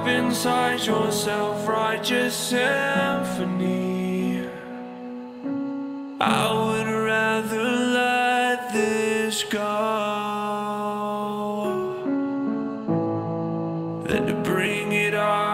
up inside your self-righteous symphony. I would rather let this go Than to bring it on